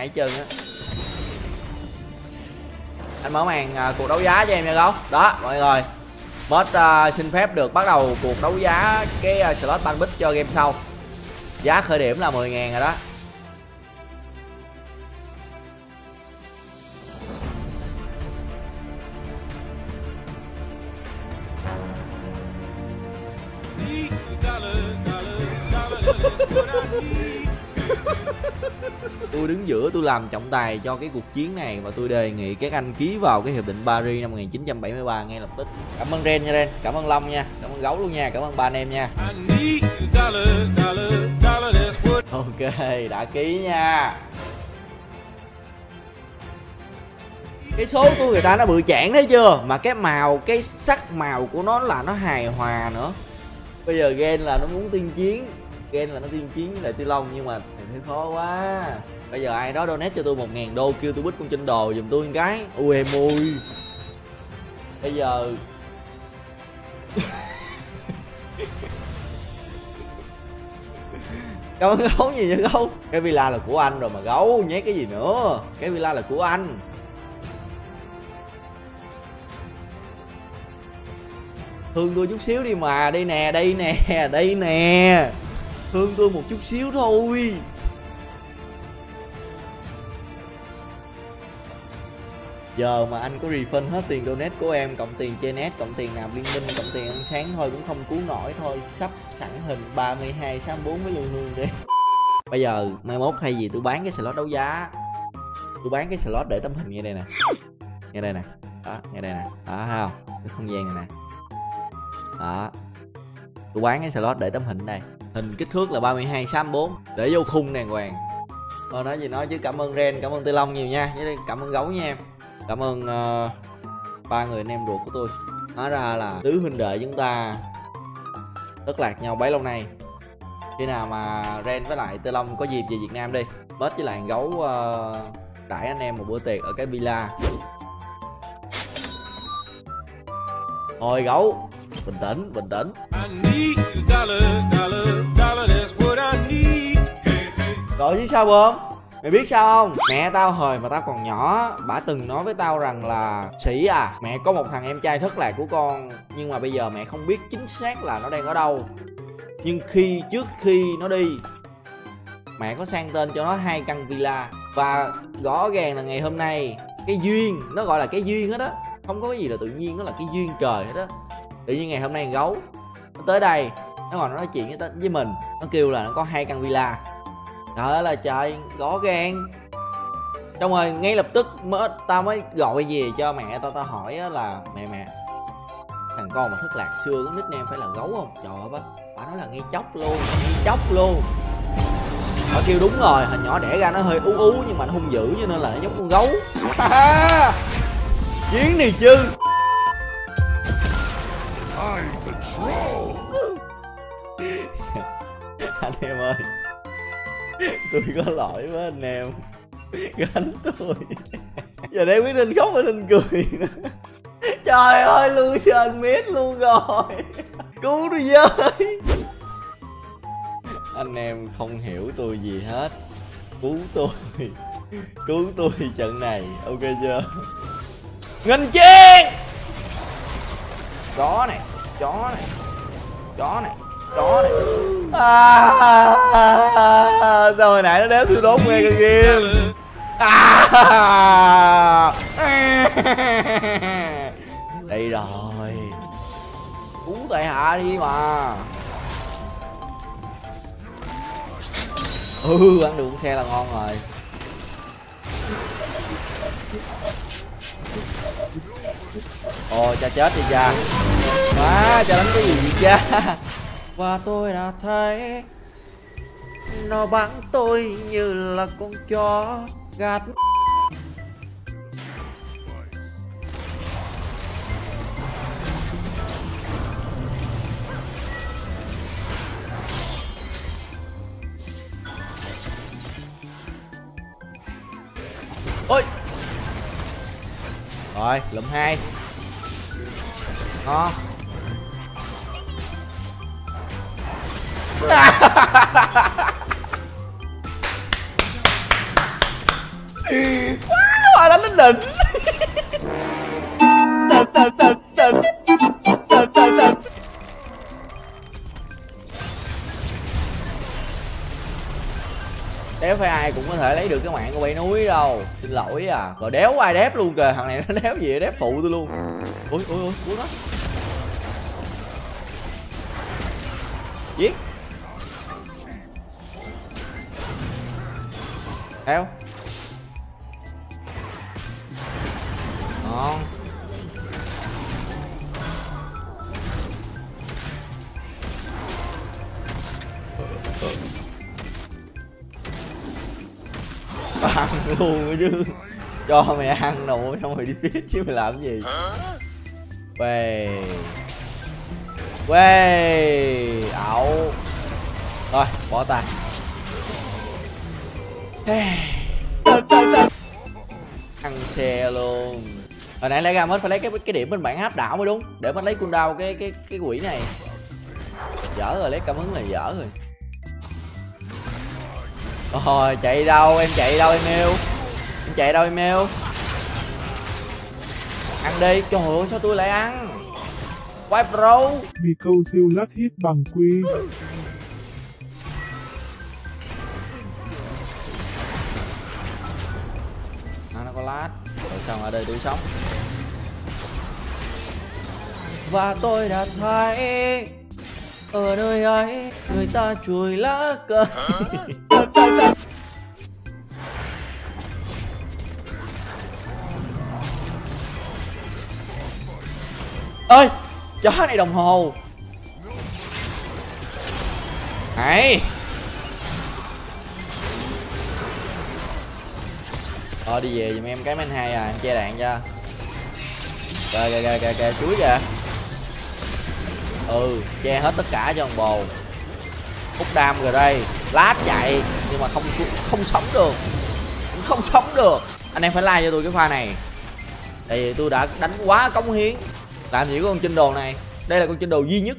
ngày hết trơn á anh mở màn à, cuộc đấu giá cho em nha gấu đó mọi người mất à, xin phép được bắt đầu cuộc đấu giá cái à, slot ban bích cho game sau Giá khởi điểm là 10.000 rồi đó tôi đứng giữa tôi làm trọng tài cho cái cuộc chiến này và tôi đề nghị các anh ký vào cái hiệp định Paris năm 1973 ngay lập tức. Cảm ơn Ren nha Ren cảm ơn Long nha cảm ơn Gấu luôn nha cảm ơn ba anh em nha. Ok đã ký nha. Cái số của người ta nó bự chản thấy chưa? Mà cái màu cái sắc màu của nó là nó hài hòa nữa. Bây giờ gen là nó muốn tiên chiến gen là nó tiên chiến với lại tiêu long nhưng mà thì thấy khó quá. Bây giờ ai đó donate cho tôi một ngàn đô, kêu tôi bích con trên đồ, giùm tôi một cái. Ui, em ui. Bây giờ cảm ơn gấu gì vậy gấu? Cái villa là của anh rồi mà gấu, nhét cái gì nữa? Cái villa là của anh. Thương tôi chút xíu đi mà, đây nè đây nè đây nè. Thương tôi một chút xíu thôi. Giờ mà anh có refund hết tiền donate của em, cộng tiền chơi net, cộng tiền nạp liên minh, cộng tiền ăn sáng thôi, cũng không cứu nổi thôi, sắp sẵn hình 32 64 với lương hương đi. Bây giờ mai mốt thay vì tôi bán cái slot đấu giá tôi bán cái slot để tấm hình nghe đây nè. Nghe đây nè. Đó, nghe đây nè. Đó, thấy không? Cái không gian này nè. Đó. Tôi bán cái slot để tấm hình đây. Hình kích thước là 32 64 để vô khung đàng hoàng. Thôi nói gì nói chứ, cảm ơn ren, cảm ơn tư long nhiều nha. Với cảm ơn gấu nha em cảm ơn uh, ba người anh em ruột của tôi. Hóa ra là tứ huynh đệ chúng ta thất lạc nhau bấy lâu nay. Khi nào mà ren với lại tư long có dịp về việt nam đi bớt với lại gấu uh, đãi anh em một bữa tiệc ở cái villa. Thôi gấu bình tĩnh bình tĩnh. Cậu chứ sao bơm mày biết sao không? Mẹ tao hồi mà tao còn nhỏ bả từng nói với tao rằng là sĩ à mẹ có một thằng em trai thất lạc của con nhưng mà bây giờ mẹ không biết chính xác là nó đang ở đâu. Nhưng khi trước khi nó đi mẹ có sang tên cho nó hai căn villa. Và rõ ràng là ngày hôm nay cái duyên nó gọi là cái duyên hết á. Không có cái gì là tự nhiên nó là cái duyên trời hết á. Tự nhiên ngày hôm nay gấu nó tới đây nó còn nó nói chuyện với, với mình. Nó kêu là nó có hai căn villa trời ơi là trời rõ ràng xong rồi ngay lập tức mới tao mới gọi về cho mẹ tao tao hỏi là mẹ mẹ thằng con mà thất lạc xưa có nickname phải là gấu không? Trời ơi bác bà nói là ngay chóc luôn ngay chóc luôn. Bà kêu đúng rồi hình nhỏ đẻ ra nó hơi ú ú nhưng mà nó hung dữ cho nên là nó giống con gấu. Chiến này chứ. Anh em ơi tôi có lỗi với anh em. Gánh tôi. Giờ đây quyết định khóc hay định cười? Nữa trời ơi luôn sơn mít luôn rồi. Cứu tôi với. Anh em không hiểu tôi gì hết. Cứu tôi. Cứu tôi trận này. Ok chưa? Nghìn chiên chó này chó này chó này chó này. À, sao hồi nãy nó đéo tôi đốt nghe con kia à, đây rồi. Cứu tại hạ đi mà. Ừ ăn được xe là ngon rồi. Ồ cha chết đi cha. Quá cha đánh cái gì vậy cha? Và tôi đã thấy nó bắn tôi như là con chó gạt. Ôi! Rồi, lụm hai. Ngon. Quá đánh đến đỉnh. Đỉnh đỉnh đỉnh đỉnh. Đỉnh đỉnh đỉnh. Đéo phải ai cũng có thể lấy được cái mạng của bay núi đâu. Xin lỗi à. Rồi đéo ai đép luôn kìa. Thằng này nó đéo gì đép phụ tôi luôn. Ui ui ui cuốn nó giết. Theo ngon. Ăn luôn chứ. Cho mày ăn đồ xong rồi đi biết chứ mày làm cái gì. Về quê ẩu rồi bỏ tay ăn xe luôn. Hồi nãy lấy ra mất phải lấy cái cái điểm bên bản áp đảo mới đúng, để mình lấy cooldown cái cái cái quỷ này. Dở rồi, lấy cảm ứng này dở rồi. Rồi chạy đâu em, chạy đâu em yêu? Em chạy đâu em yêu? Ăn đi trời ơi sao tôi lại ăn? Quái pro. Vì câu siêu lát hit bằng quy. Lát. Rồi xong ở đây tôi sống. Và tôi đã thấy ở nơi ấy người ta chùi lá cờ. Ơi chó này đồng hồ. Hey Ờ đi về giùm em cái men hai à, em che đạn cho. Kìa kìa kìa kìa kìa chuối kìa. Ừ, che hết tất cả cho thằng bồ. Hút đam rồi đây, lát chạy nhưng mà không không sống được. Cũng không sống được. Anh em phải like cho tôi cái pha này. Tại vì tôi đã đánh quá cống hiến. Làm gì có con chinh đồ này. Đây là con chinh đồ duy nhất.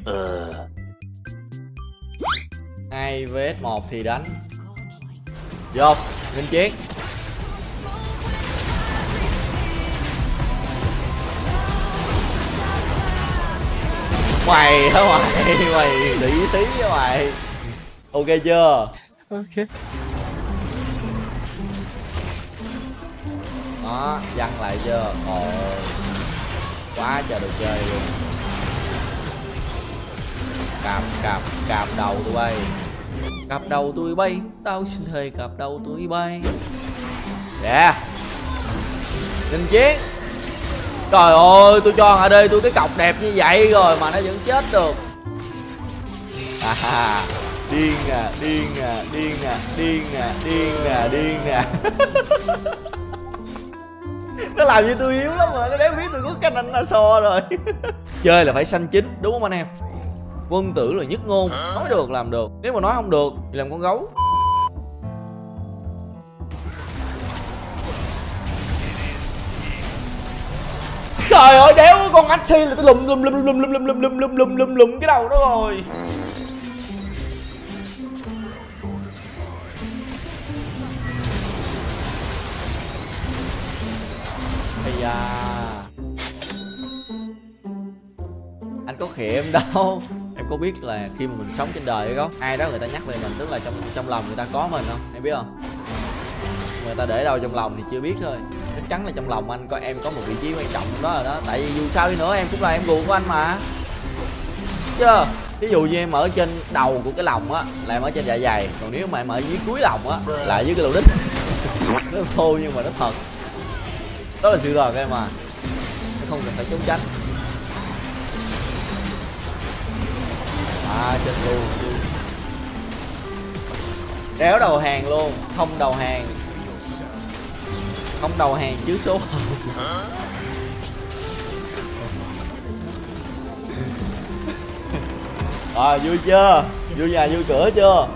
hai vs một thì đánh. Vô, lên chiến. Mày hả mày? Mày lý tí hả mày? Ok chưa? Ok. đó văng lại chưa? Ồ. Quá trời đồ chơi luôn. Cạp cạp cạp đầu tôi bay. Cạp đầu tôi bay. Tao xin thề cạp đầu tôi bay. Yeah đình chiến trời ơi, tôi cho ở đây tôi cái cọc đẹp như vậy rồi mà nó vẫn chết được. À điên à điên à điên à điên à điên à điên à. Nó làm như tôi yếu lắm mà, nó đéo biết tôi có cái anh so rồi. Chơi là phải xanh chính, đúng không anh em? Quân tử là nhất ngôn, nói được, làm được. Nếu mà nói không được thì làm con gấu. Trời ơi đéo con con axi là tôi lùm lùm lùm lùm lùm lùm lùm lùm lùm lùm lùm lùm cái đầu đó rồi Ây da Anh có khiệm đâu Em có biết là khi mà mình sống trên đời hay không Ai đó người ta nhắc về mình tức là trong trong lòng người ta có mình không Em biết không Người ta để đâu trong lòng thì chưa biết thôi chắc chắn là trong lòng anh coi em có một vị trí quan trọng đó rồi đó. Tại vì dù sao đi nữa, em cũng là em ruột của anh mà. Chưa ví dụ như em ở trên đầu của cái lòng á, là em ở trên dạ dày. Còn nếu mà em ở dưới cuối lòng á, là dưới cái lỗ đít. Nó thô nhưng mà nó thật. Đó là sự thật em mà nó không cần phải trốn tránh. À chết luôn. Đéo đầu hàng luôn, không đầu hàng không đầu hàng chứ số rồi à, vui chưa? Vui nhà vui cửa chưa?